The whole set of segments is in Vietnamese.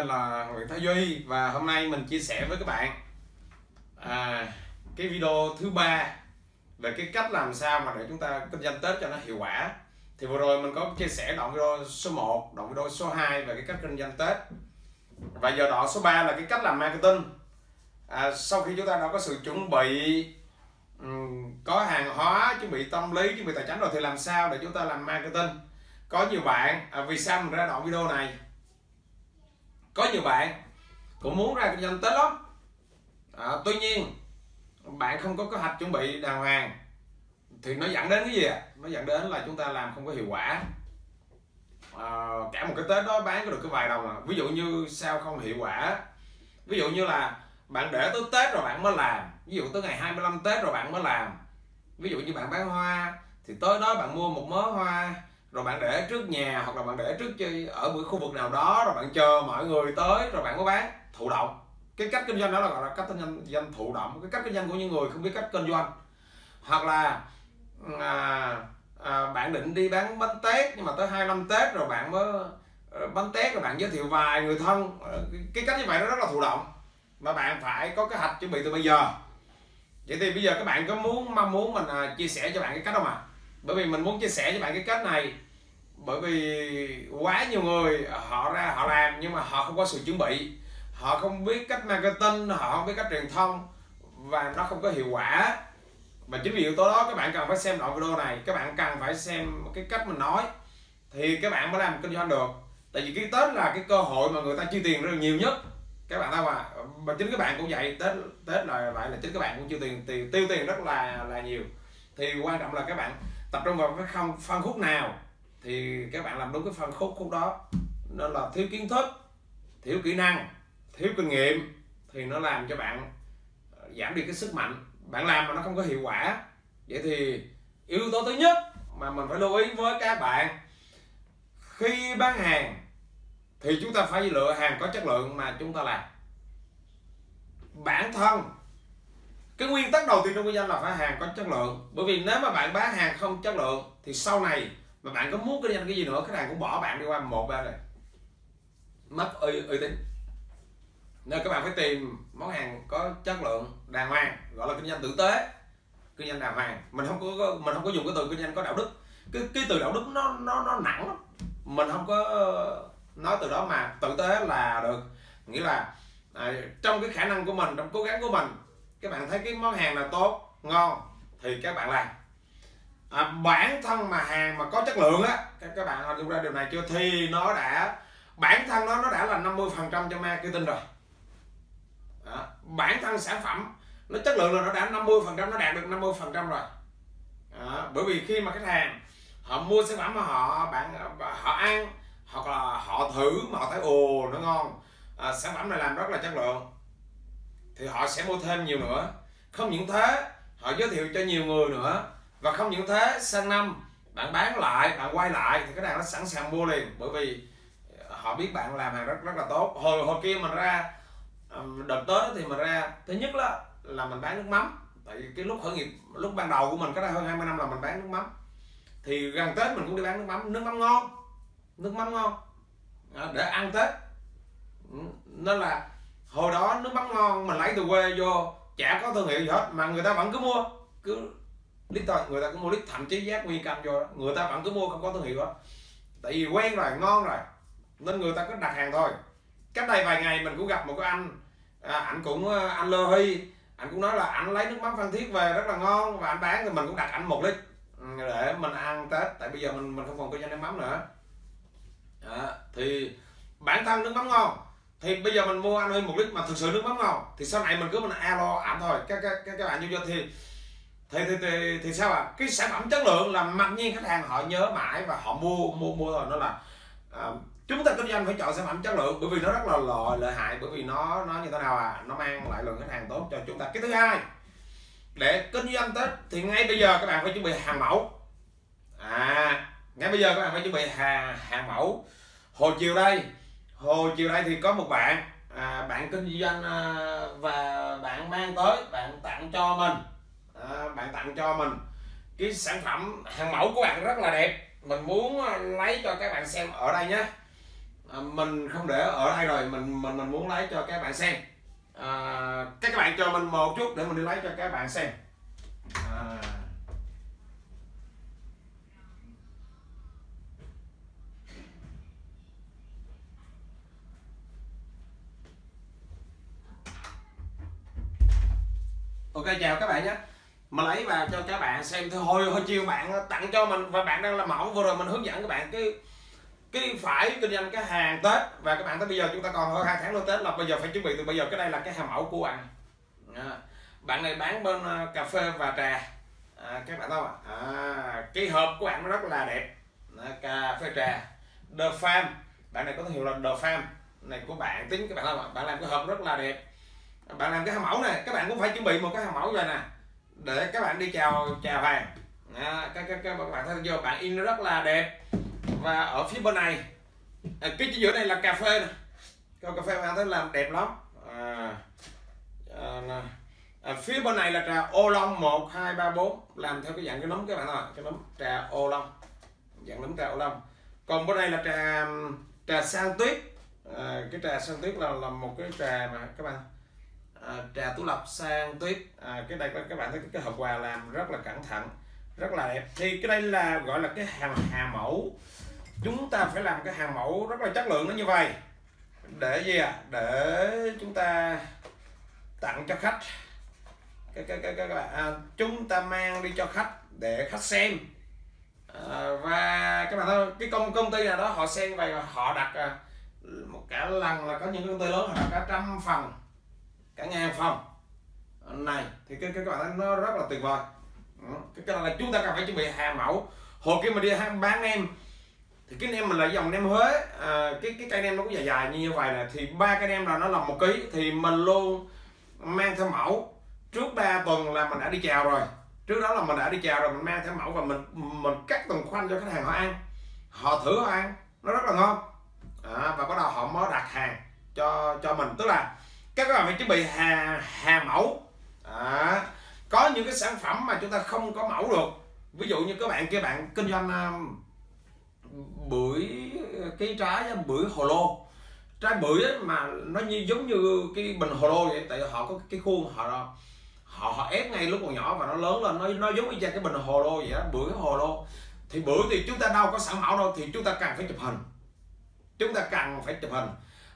tên là Nguyễn Thái Duy và hôm nay mình chia sẻ với các bạn. À, cái video thứ ba về cái cách làm sao mà để chúng ta kinh doanh Tết cho nó hiệu quả. Thì vừa rồi mình có chia sẻ đoạn video số 1 đoạn video số 2 về cái cách kinh doanh Tết. Và giờ đoạn số 3 là cái cách làm marketing. À, sau khi chúng ta đã có sự chuẩn bị um, có hàng hóa chuẩn bị tâm lý chuẩn bị tài chính rồi thì làm sao để chúng ta làm marketing? Có nhiều bạn à, vì sao mình ra đoạn video này? Có nhiều bạn cũng muốn ra kinh doanh tết lắm. À, tuy nhiên bạn không có kế hoạch chuẩn bị đàng hoàng thì nó dẫn đến cái gì ạ? Nó dẫn đến là chúng ta làm không có hiệu quả. À, cả một cái tết đó bán có được cái vài đồng à. Ví dụ như sao không hiệu quả. Ví dụ như là bạn để tới tết rồi bạn mới làm. Ví dụ tới ngày 25 tết rồi bạn mới làm. Ví dụ như bạn bán hoa thì tới đó bạn mua một mớ hoa rồi bạn để trước nhà hoặc là bạn để trước chơi ở một khu vực nào đó rồi bạn chờ mọi người tới rồi bạn mới bán thụ động. Cái cách kinh doanh đó là gọi là cách kinh doanh thụ động. Cái cách kinh doanh của những người không biết cách kinh doanh. Hoặc là à, à, bạn định đi bán bánh tét nhưng mà tới hai năm tết rồi bạn mới ờ, bánh tét rồi bạn giới thiệu vài người thân. Ờ, cái cách như vậy nó rất là thụ động. Mà bạn phải có cái hoạch chuẩn bị từ bây giờ. Vậy thì bây giờ các bạn có muốn mong muốn mình à, chia sẻ cho bạn cái cách không ạ? à? Bởi vì mình muốn chia sẻ cho bạn cái cách này. Bởi vì quá nhiều người, họ ra họ làm nhưng mà họ không có sự chuẩn bị. Họ không biết cách marketing, họ không biết cách truyền thông và nó không có hiệu quả. Và chính vì yếu tố đó, các bạn cần phải xem đoạn video này. Các bạn cần phải xem cái cách mình nói. Thì các bạn mới làm kinh doanh được. Tại vì cái tết là cái cơ hội mà người ta chi tiền rất là nhiều nhất. Các bạn thấy à mà chính các bạn cũng vậy. Tết tết là vậy là chính các bạn cũng chi tiền tiền, tiêu tiền rất là là nhiều. Thì quan trọng là các bạn tập trung vào cái không phân khúc nào thì các bạn làm đúng cái phân khúc khúc đó. Nên là thiếu kiến thức, thiếu kỹ năng, thiếu kinh nghiệm thì nó làm cho bạn ờ, giảm đi cái sức mạnh. Bạn làm mà nó không có hiệu quả vậy thì yếu tố thứ nhất mà mình phải lưu ý với các bạn, khi bán hàng thì chúng ta phải lựa hàng có chất lượng mà chúng ta làm. Bản thân cái nguyên tắc đầu tiên trong kinh doanh là phải hàng có chất lượng. Bởi vì nếu mà bạn bán hàng không chất lượng thì sau này mà bạn có muốn kinh doanh cái gì nữa khách hàng cũng bỏ bạn đi qua một ba này mất uy uy tín. Nên các bạn phải tìm món hàng có chất lượng đàng hoàng gọi là kinh doanh tử tế. Kinh doanh đàng hoàng. Mình không có mình không có dùng cái từ kinh doanh có đạo đức. Cái cái từ đạo đức nó nó nó nặng lắm. Mình không có ờ, nói từ đó mà tử tế là được. Nghĩa là à, trong cái khả năng của mình trong cố gắng của mình các bạn thấy cái món hàng là tốt ngon thì các bạn làm à, bản thân mà hàng mà có chất lượng á các, các bạn hình ra điều này chưa thì nó đã bản thân nó nó đã là 50 phần trăm cho marketing rồi đó. bản thân sản phẩm nó chất lượng là nó đã 50 phần trăm nó đạt được 50 phần trăm rồi đó. bởi vì khi mà khách hàng họ mua sản phẩm mà họ bạn họ ăn hoặc là họ thử mà họ thấy ồ nó ngon à, sản phẩm này làm rất là chất lượng thì họ sẽ mua thêm nhiều nữa. Không những thế, họ giới thiệu cho nhiều người nữa. Và không những thế, sang năm, bạn bán lại, bạn quay lại thì cái đàn nó sẵn sàng mua liền. Bởi vì ờ, họ biết bạn làm hàng rất rất là tốt. Hồi hồi kia mình ra đợt tết thì mình ra, thứ nhất là là mình bán nước mắm. Tại vì cái lúc khởi nghiệp, lúc ban đầu của mình cách đây hơn 20 năm là mình bán nước mắm. Thì gần tết mình cũng đi bán nước mắm. Nước mắm ngon. Nước mắm ngon. Ờ, để ăn tết. Nên là hồi đó nước mắm ngon mình lấy từ quê vô chả có thương hiệu gì hết mà người ta vẫn cứ mua. Cứ lít thôi người ta cứ mua lít thậm chí giác nguyên cam vô người ta vẫn cứ mua không có thương hiệu đó. Tại vì quen rồi ngon rồi. Nên người ta cứ đặt hàng thôi. Cách đây vài ngày mình cũng gặp một cái anh à, anh cũng à, anh lơ hy, anh cũng nói là anh lấy nước mắm phan thiết về rất là ngon. Và anh bán thì mình cũng đặt anh một lít ừ, để mình ăn tết. Tại bây giờ mình mình không còn kinh doanh nước mắm nữa. À, thì bản thân nước mắm ngon thì bây giờ mình mua anh huy một lít mà thực sự nước mắm ngon thì sau này mình cứ mình alo ảnh thôi. Các các các, các bạn như vô thì thì thì thì, thì sao ạ? À? cái sản phẩm chất lượng là mặc nhiên khách hàng họ nhớ mãi và họ mua mua mua rồi nó là à, chúng ta kinh doanh phải chọn sản phẩm chất lượng bởi vì nó rất là lợi lợi hại bởi vì nó nó như thế nào à nó mang lại lượng khách hàng tốt cho chúng ta. Cái thứ hai để kinh doanh tết thì ngay bây giờ các bạn phải chuẩn bị hàng mẫu. À ngay bây giờ các bạn phải chuẩn bị hàng hàng mẫu. Hồi chiều đây hồi chiều nay thì có một bạn. À, bạn kinh doanh à, và bạn mang tới bạn tặng cho mình. À, bạn tặng cho mình. Cái sản phẩm hàng mẫu của bạn rất là đẹp. Mình muốn à, lấy cho các bạn xem ở đây nhé. À, mình không để ở đây rồi mình mình mình muốn lấy cho các bạn xem. À, các bạn cho mình một chút để mình đi lấy cho các bạn xem à. ok chào các bạn nhé mà lấy vào cho các bạn xem thôi. Hồi hồi chiều bạn tặng cho mình và bạn đang làm mẫu vừa rồi mình hướng dẫn các bạn cái cái phải kinh doanh cái hàng tết. Và các bạn tới bây giờ chúng ta còn hơn hai tháng nữa tết là bây giờ phải chuẩn bị từ bây giờ cái đây là cái hàng mẫu của bạn. À, bạn này bán bên uh, cà phê và trà. À, các bạn thấy không à, cái hộp của bạn nó rất là đẹp. À, cà phê trà. The Farm. Bạn này có thương hiệu là The Farm. Này của bạn tính các bạn không bạn làm cái hộp rất là đẹp. Bạn làm cái hàng mẫu này các bạn cũng phải chuẩn bị một cái hàng mẫu rồi nè để các bạn đi chào chào hàng. À, các, các, các bạn thấy chưa bạn in rất là đẹp. Và ở phía bên này à, cái giữa này là cà phê này cái cà phê bạn thấy làm đẹp lắm. À, à, à, phía bên này là trà ô long một hai ba bốn. Làm theo cái dạng cái nấm các bạn ạ cái nấm trà ô long. Dạng nấm trà ô long. Còn bên này là trà trà sang tuyết. À, cái trà sang tuyết là là một cái trà mà các bạn à, trà tú lập sang tuyết. À, cái đây các bạn thấy cái hộp quà làm rất là cẩn thận rất là đẹp. Thì cái đây là gọi là cái hàng hà mẫu. Chúng ta phải làm cái hàng mẫu rất là chất lượng nó như vậy. Để gì à để chúng ta tặng cho khách. Các các các các bạn à, chúng ta mang đi cho khách để khách xem. À, và các bạn thấy cái công công ty nào đó họ xem vậy và họ đặt à, một cả lần là có những công ty lớn họ đặt cả trăm phần cả ngàn phòng. Ờ, này thì cái, cái các bạn thấy nó rất là tuyệt vời. Ờ, cái, cái là chúng ta cần phải chuẩn bị hàng mẫu. Hồi khi mà đi hàng bán em thì cái nem mình là dòng nem Huế à, cái cái cây nem nó cũng dài dài như, như vậy nè thì ba cây nem là nó là một ký thì mình luôn mang theo mẫu. Trước 3 tuần là mình đã đi chào rồi. Trước đó là mình đã đi chào rồi mình mang theo mẫu và mình mình cắt từng khoanh cho khách hàng họ ăn. Họ thử họ ăn nó rất là ngon. À, và bắt đầu họ mới đặt hàng cho cho mình. Tức là các bạn phải chuẩn bị hà hà mẫu. À, có những cái sản phẩm mà chúng ta không có mẫu được. Ví dụ như các bạn kia bạn kinh doanh um, uh, bưởi cái trái um, bưởi hồ lô. Trái bưởi ấy mà nó như giống như cái bình hồ lô vậy tại họ có cái khuôn họ họ họ ép ngay lúc còn nhỏ và nó lớn lên. Nó nó giống như cái bình hồ lô vậy đó bưởi hồ lô. Thì bưởi thì chúng ta đâu có sản mẫu đâu thì chúng ta cần phải chụp hình. Chúng ta cần phải chụp hình.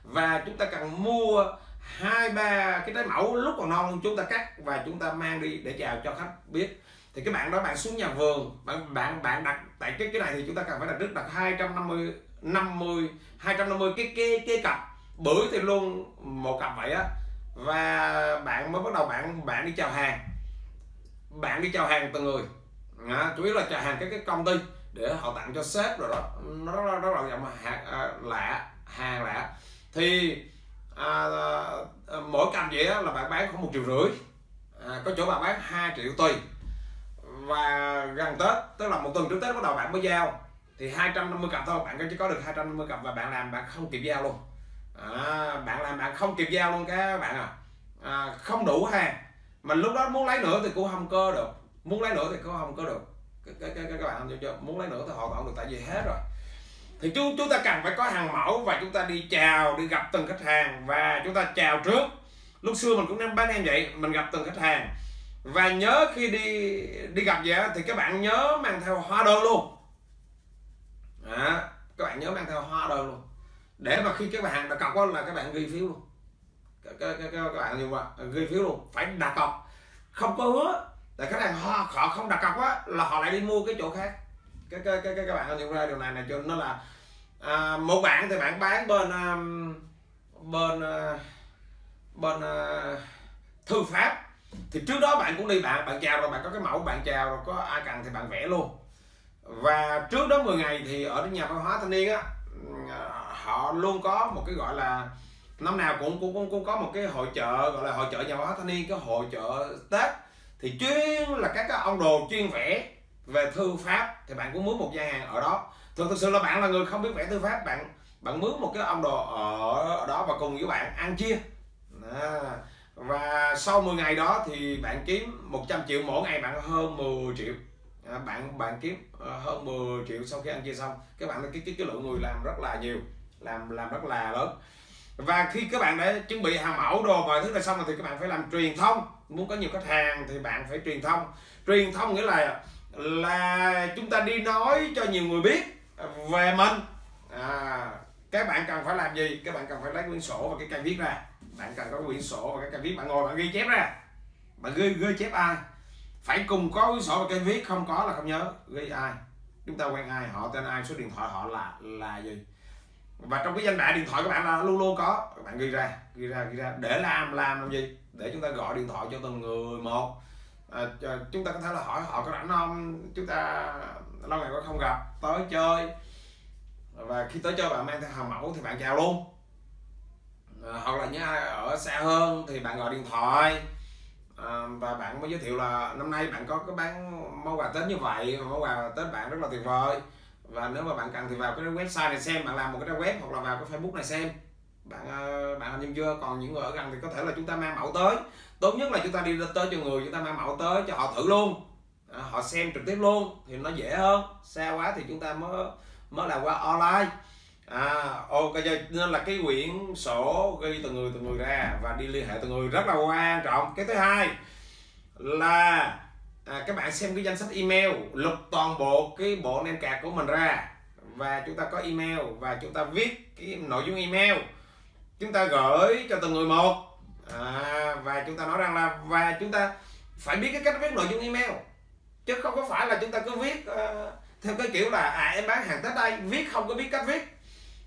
Và chúng ta cần mua hai ba cái trái mẫu lúc còn non chúng ta cắt và chúng ta mang đi để chào cho khách biết. Thì cái bạn đó bạn xuống nhà vườn bạn bạn bạn đặt tại cái cái này thì chúng ta cần phải đặt trước đặt 250 50 250 cái cái cái cặp. Bưởi thì luôn một cặp vậy á. Và bạn mới bắt đầu bạn bạn đi chào hàng. Bạn đi chào hàng từng người. À, chủ yếu là chào hàng cái cái công ty để họ tặng cho sếp rồi đó. Nó đó, đó là dòng hàng à, lạ hàng lạ. Thì à, à, mỗi cặp vậy đó là bạn bán khoảng một triệu rưỡi. À, có chỗ bạn bán 2 triệu tùy. Và gần Tết tức là một tuần trước Tết bắt đầu bạn mới giao. Thì 250 cặp thôi bạn chỉ có được 250 cặp và bạn làm bạn không kịp giao luôn. À, bạn làm bạn không kịp giao luôn các bạn à, à không đủ hàng. Mà lúc đó muốn lấy nữa thì cũng không cơ được. Muốn lấy nữa thì cũng không cơ được. Các, các, các, bạn không cho, muốn lấy nữa thì họ không được tại vì hết rồi thì chúng chúng ta cần phải có hàng mẫu và chúng ta đi chào đi gặp từng khách hàng và chúng ta chào trước. Lúc xưa mình cũng nên bán em vậy mình gặp từng khách hàng. Và nhớ khi đi đi gặp vậy thì các bạn nhớ mang theo hoa đơn luôn. À, các bạn nhớ mang theo hoa đơn luôn. Để mà khi các bạn đặt cọc là các bạn ghi phiếu luôn. Các, các, các, các bạn như vậy ghi phiếu luôn. Phải đặt cọc. Không có hứa tại khách hàng họ, họ không đặt cọc á là họ lại đi mua cái chỗ khác. Các các các, các bạn nhận ra điều này này cho nó là à, một bạn thì bạn bán bên um, bên uh, bên uh, thư pháp. Thì trước đó bạn cũng đi bạn bạn chào rồi bạn có cái mẫu bạn chào rồi có ai cần thì bạn vẽ luôn. Và trước đó 10 ngày thì ở nhà văn hóa thanh niên á họ luôn có một cái gọi là năm nào cũng cũng cũng, cũng có một cái hội chợ gọi là hội chợ nhà văn hóa thanh niên cái hội chợ tết. Thì chuyên là các ông đồ chuyên vẽ về thư pháp. Thì bạn cũng muốn một gian hàng ở đó thường thực sự là bạn là người không biết vẽ thư pháp. Bạn bạn mướn một cái ông đồ ở đó và cùng với bạn ăn chia. À, và sau 10 ngày đó thì bạn kiếm 100 triệu mỗi ngày bạn hơn 10 triệu. À, bạn bạn kiếm ờ, hơn 10 triệu sau khi ăn chia xong. Các bạn cái cái cái lượng người làm rất là nhiều làm làm rất là lớn. Và khi các bạn đã chuẩn bị hàng mẫu đồ mọi thứ là xong rồi thì các bạn phải làm truyền thông. Muốn có nhiều khách hàng thì bạn phải truyền thông. Truyền thông nghĩa là là chúng ta đi nói cho nhiều người biết về mình. À, các bạn cần phải làm gì? Các bạn cần phải lấy quyển sổ và cái cây viết ra. Bạn cần có quyển sổ và cái cây viết. Bạn ngồi bạn ghi chép ra. Bạn ghi ghi chép ai? Phải cùng có quyển sổ và cây viết. Không có là không nhớ ghi ai. Chúng ta quen ai họ tên ai số điện thoại họ là là gì. Và trong cái danh bạ điện thoại các bạn là luôn luôn có. Các bạn ghi ra ghi ra ghi ra. Để làm làm làm gì? Để chúng ta gọi điện thoại cho từng người một. À, chúng ta có thể là hỏi họ có rảnh không? Chúng ta lâu ngày có không gặp. Tới chơi. Và khi tới chơi bạn mang theo hàng mẫu thì bạn chào luôn. À, hoặc là những ai ở xa hơn thì bạn gọi điện thoại. À, và bạn mới giới thiệu là năm nay bạn có cái bán món quà tết như vậy. Món quà tết bạn rất là tuyệt vời. Và nếu mà bạn cần thì vào cái website này xem bạn làm một cái trang web hoặc là vào cái facebook này xem. Bạn à, bạn làm chưa? Còn những người ở gần thì có thể là chúng ta mang mẫu tới. Tốt nhất là chúng ta đi tới cho người chúng ta mang mẫu tới cho họ thử luôn à, họ xem trực tiếp luôn thì nó dễ hơn. Xa quá thì chúng ta mới mới làm qua online. À ok nên là cái quyển sổ ghi từng người từng người ra và đi liên hệ từng người rất là quan trọng. Cái thứ hai là à, các bạn xem cái danh sách email lục toàn bộ cái bộ nem cạc của mình ra và chúng ta có email và chúng ta viết cái nội dung email. Chúng ta gửi cho từng người một. À, và chúng ta nói rằng là và chúng ta phải biết cái cách viết nội dung email chứ không có phải là chúng ta cứ viết uh, theo cái kiểu là à em bán hàng tết đây viết không có biết cách viết.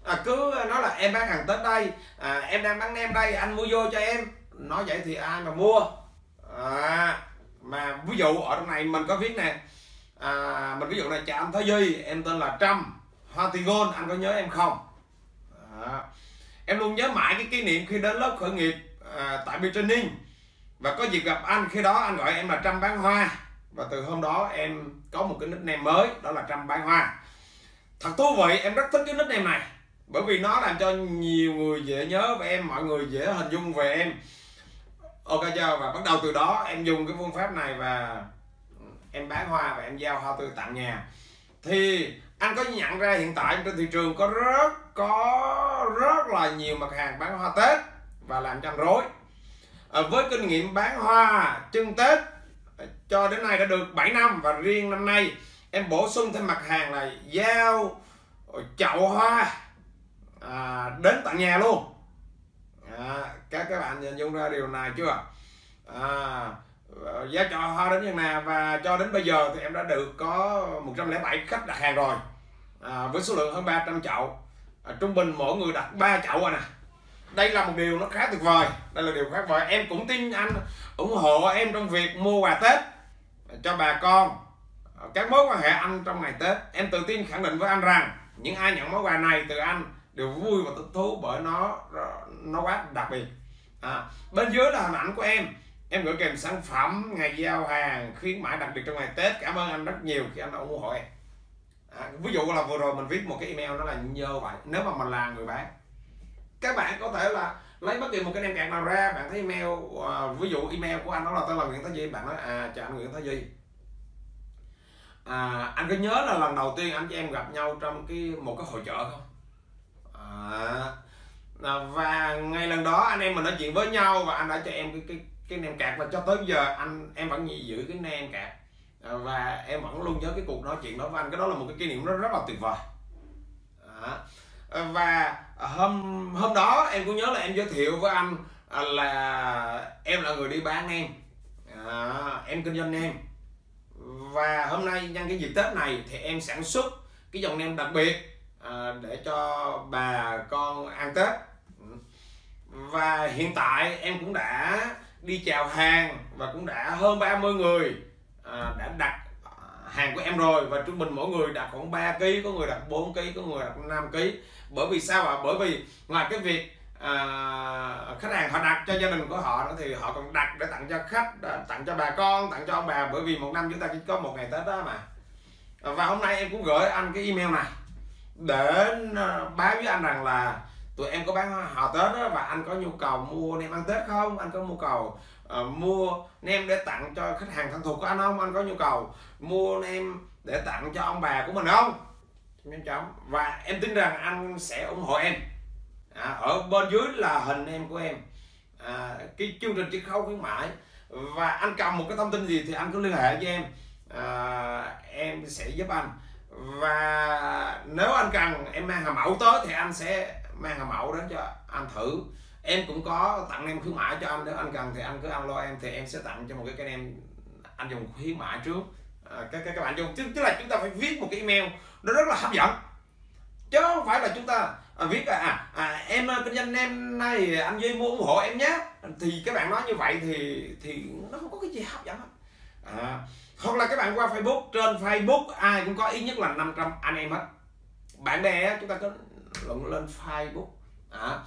À, cứ nói là em bán hàng tết đây à, em đang bán nem đây anh mua vô cho em. Nói vậy thì ai mà mua? À, mà ví dụ ở trong này mình có viết nè à, mình ví dụ là chào anh Thái Duy em tên là Trâm Hoa Tigon anh có nhớ em không? À, em luôn nhớ mãi cái kỷ niệm khi đến lớp khởi nghiệp à, tại B Training và có dịp gặp anh khi đó anh gọi em là Trâm bán hoa và từ hôm đó em có một cái nickname mới đó là trăm bán hoa. Thật thú vị em rất thích cái nickname này. Bởi vì nó làm cho nhiều người dễ nhớ về em mọi người dễ hình dung về em. Ok chưa? Và bắt đầu từ đó em dùng cái phương pháp này và em bán hoa và em giao hoa tươi tặng nhà. Thì anh có nhận ra hiện tại trên thị trường có rất có rất là nhiều mặt hàng bán hoa tết và làm cho anh rối. À, với kinh nghiệm bán hoa chân tết cho đến nay đã được 7 năm và riêng năm nay em bổ sung thêm mặt hàng là giao chậu hoa à, đến tận nhà luôn. À, các các bạn nhìn dung ra điều này chưa? À, giá cho hoa đến như nào? Và cho đến bây giờ thì em đã được có 107 khách đặt hàng rồi. À, với số lượng hơn 300 chậu. À, trung bình mỗi người đặt 3 chậu rồi nè đây là một điều nó khá tuyệt vời. Đây là điều khác vời. Em cũng tin anh ủng hộ em trong việc mua quà tết cho bà con. Các mối quan hệ anh trong ngày tết em tự tin khẳng định với anh rằng những ai nhận món quà này từ anh đều vui và thích thú bởi nó nó quá đặc biệt. À, bên dưới là hình ảnh của em. Em gửi kèm sản phẩm ngày giao hàng khuyến mãi đặc biệt trong ngày tết. Cảm ơn anh rất nhiều khi anh đã ủng hộ em. À, ví dụ là vừa rồi mình viết một cái email đó là như vậy. Nếu mà mình là người bán các bạn có thể là lấy bất kỳ một cái nem cạc nào ra bạn thấy email uh, ví dụ email của anh đó là tên là Nguyễn Thái Duy bạn nói à chào anh Nguyễn Thái Duy. À, anh có nhớ là lần đầu tiên anh chị em gặp nhau trong cái một cái hội chợ không? À, à và ngay lần đó anh em mình nói chuyện với nhau và anh đã cho em cái cái cái nem cạc và cho tới giờ anh em vẫn giữ cái nem cạc à, và em vẫn luôn nhớ cái cuộc nói chuyện đó với anh cái đó là một cái kỷ niệm rất rất là tuyệt vời. À, và hôm hôm đó em cũng nhớ là em giới thiệu với anh à, là em là người đi bán nem. À, em kinh doanh nem. Và hôm nay nhân cái dịp tết này thì em sản xuất cái dòng nem đặc biệt à, để cho bà con ăn tết. Và hiện tại em cũng đã đi chào hàng và cũng đã hơn 30 người à, đã đặt hàng của em rồi và trung bình mỗi người đặt khoảng 3 kg có người đặt 4 kg có người đặt 5 kg bởi vì sao ạ? Bởi vì ngoài cái việc à, khách hàng họ đặt cho gia đình của họ đó thì họ còn đặt để tặng cho khách à, tặng cho bà con tặng cho ông bà. Bởi vì một năm chúng ta chỉ có một ngày tết đó mà. Và hôm nay em cũng gửi anh cái email này để à, báo với anh rằng là tụi em có bán họ tết đó và anh có nhu cầu mua nem ăn tết không? Anh có nhu cầu Ờ, mua nem để tặng cho khách hàng thân thuộc của anh không? Anh có nhu cầu mua nem để tặng cho ông bà của mình không? Nhanh chóng. Và em tin rằng anh sẽ ủng hộ em. À, ở bên dưới là hình em của em. À, cái chương trình chiết khấu khuyến mãi. Và anh cần một cái thông tin gì thì anh cứ liên hệ với em. À, em sẽ giúp anh. Và nếu anh cần em mang hàng mẫu tới thì anh sẽ mang hàng mẫu đến cho anh thử em cũng có tặng em khuyến mãi cho anh nếu anh cần thì anh cứ alo em thì em sẽ tặng cho một cái cái em anh dùng khuyến mãi trước. À, các, các các bạn dùng chứ tức là chúng ta phải viết một cái email nó rất là hấp dẫn. Chứ không phải là chúng ta à, viết à, à em à, kinh doanh em nay anh duy mua ủng hộ em nhé. Thì các bạn nói như vậy thì thì nó không có cái gì hấp dẫn hết. À, hoặc là các bạn qua Facebook trên Facebook ai cũng có ít nhất là 500 anh em hết. Bạn bè chúng ta có luận lên Facebook à,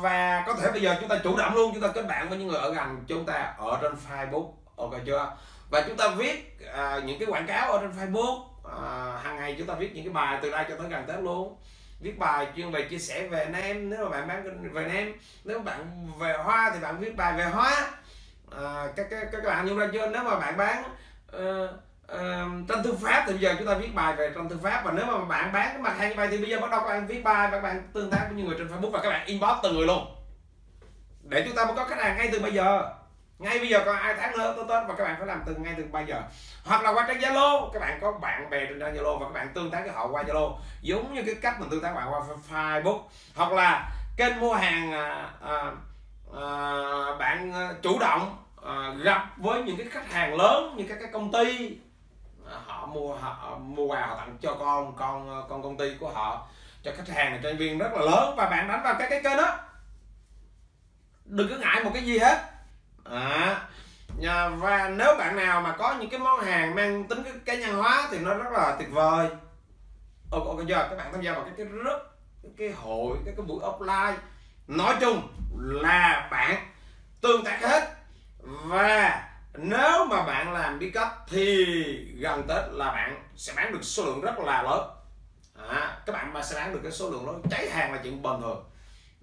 và có thể bây giờ chúng ta chủ động luôn chúng ta kết bạn với những người ở gần chúng ta ở trên Facebook ok chưa? Và chúng ta viết à, những cái quảng cáo ở trên Facebook. À, hàng ngày chúng ta viết những cái bài từ đây cho tới gần Tết luôn. Viết bài chuyên về chia sẻ về nem nếu mà bạn bán về nem nếu bạn về hoa thì bạn viết bài về hoa. À, các, các các bạn nhung ra chưa? Nếu mà bạn bán uh, uh, tranh thư pháp thì bây giờ chúng ta viết bài về tranh thư pháp và nếu mà bạn bán cái mặt hàng như vậy thì bây giờ bắt đầu các bạn viết bài và các bạn tương tác với những người trên facebook và các bạn inbox từng người luôn. Để chúng ta mới có khách hàng ngay từ bây giờ. Ngay bây giờ còn ai tháng nữa tới tết và các bạn phải làm từ ngay từ bây giờ. Hoặc là qua trang zalo các bạn có bạn bè trên trang zalo và các bạn tương tác với họ qua zalo. Giống như cái cách mình tương tác bạn qua facebook. Hoặc là kênh mua hàng à, à, à, bạn à, chủ động à, gặp với những cái khách hàng lớn như các cái công ty họ mua họ mua quà họ tặng cho con con con công ty của họ cho khách hàng là nhân viên rất là lớn và bạn đánh vào cái cái kênh đó. Đừng có ngại một cái gì hết. À, và nếu bạn nào mà có những cái món hàng mang tính cái cá nhân hóa thì nó rất là tuyệt vời. Ok, ok giờ các bạn tham gia vào cái cái rất cái, cái hội cái cái buổi offline. Nói chung là bạn tương tác hết. Và nếu mà bạn làm bí cấp thì gần tết là bạn sẽ bán được số lượng rất là lớn. À, các bạn mà sẽ bán được cái số lượng lớn cháy hàng là chuyện bình thường.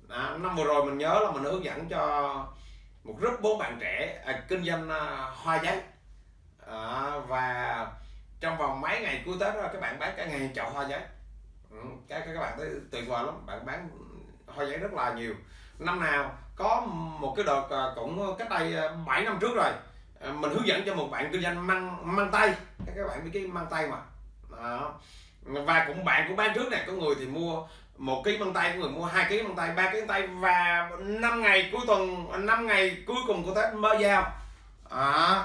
À, năm vừa rồi mình nhớ là mình hướng dẫn cho một group bốn bạn trẻ à, kinh doanh à, hoa giấy. À, và trong vòng mấy ngày cuối tết đó các bạn bán cả ngàn chậu hoa giấy. Ừ, các các bạn thấy tuyệt vời lắm bạn bán hoa giấy rất là nhiều. Năm nào có một cái đợt à, cũng cách đây à, 7 năm trước rồi Ờ, mình hướng dẫn cho một bạn kinh doanh mang mang tay. Các bạn biết cái mang tay mà. Đó. và cũng bạn cũng bán trước này có người thì mua một ký mang tay có người mua hai ký mang tay ba ký măng tay và năm ngày cuối tuần năm ngày cuối cùng của tết mới giao. À,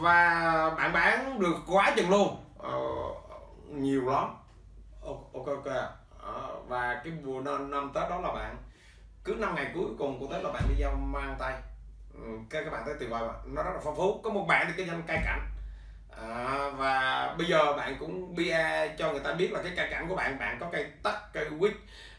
và bạn bán được quá chừng luôn. À, nhiều lắm. Ok ok à, và cái mùa năm, năm tết đó là bạn cứ năm ngày cuối cùng của tết là bạn đi giao mang tay các các bạn thấy tuyệt vời mà nó rất là phong phú. Có một bạn thì kinh doanh cây cảnh. À, và bây giờ bạn cũng bia cho người ta biết là cái cây cảnh của bạn bạn có cây tắc cây quýt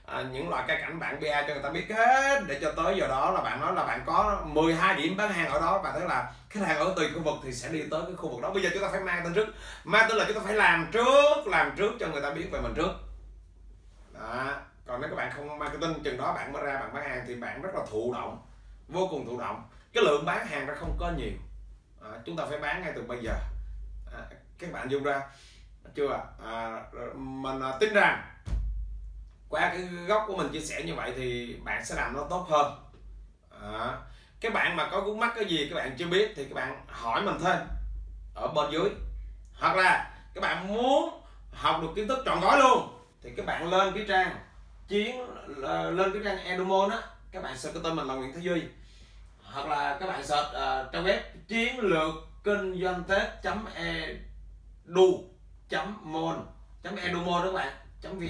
à, những loại cây cảnh bạn bia cho người ta biết hết. Để cho tới giờ đó là bạn nói là bạn có 12 điểm bán hàng ở đó. Và thấy là khách hàng ở tùy khu vực thì sẽ đi tới cái khu vực đó. Bây giờ chúng ta phải mang tên trước. Mang tên là chúng ta phải làm trước làm trước cho người ta biết về mình trước. Đó. Còn nếu các bạn không marketing chừng đó bạn mới ra bạn bán hàng thì bạn rất là thụ động vô cùng thụ động cái lượng bán hàng nó không có nhiều. À, chúng ta phải bán ngay từ bây giờ. À, các bạn dùng ra. Chưa à, mình à, tin rằng qua cái góc của mình chia sẻ như vậy thì bạn sẽ làm nó tốt hơn. À, các bạn mà có vướng mắc cái gì các bạn chưa biết thì các bạn hỏi mình thêm ở bên dưới. Hoặc là các bạn muốn học được kiến thức trọn gói luôn thì các bạn lên cái trang chiến lên cái trang EduMon á các bạn sẽ cái tên mình là Nguyễn Thế Duy hoặc là các bạn search uh, trang web chiến lược kinh doanh tết edu mon edomon đó các bạn vn.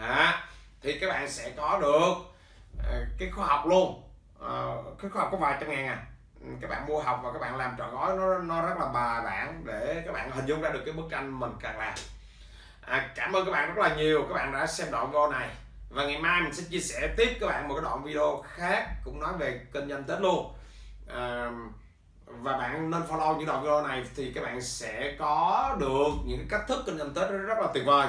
À, thì các bạn sẽ có được uh, cái khóa học luôn. Uh, cái khóa học có vài trăm ngàn à. Ừ, các bạn mua học và các bạn làm trọn gói nó nó rất là bài bản để các bạn hình dung ra được cái bức tranh mình cần làm. À, cảm ơn các bạn rất là nhiều. Các bạn đã xem đoạn video này và ngày mai mình sẽ chia sẻ tiếp các bạn một cái đoạn video khác cũng nói về kinh doanh tết luôn. À, và bạn nên follow những đoạn video này thì các bạn sẽ có được những cái cách thức kinh doanh tết rất là tuyệt vời.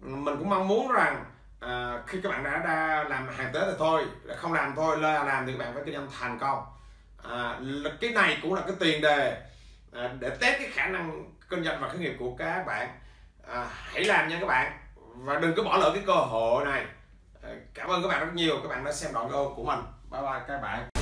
Mình cũng mong muốn rằng à, khi các bạn đã, đã làm hàng tết thì thôi không làm thôi là làm thì các bạn phải kinh doanh thành công. À, cái này cũng là cái tiền đề à, để test cái khả năng kinh doanh và khởi nghiệp của các bạn. À, hãy làm nha các bạn và đừng có bỏ lỡ cái cơ hội này cảm ơn các bạn rất nhiều. Các bạn đã xem đoạn video của mình. Bye bye, các bạn.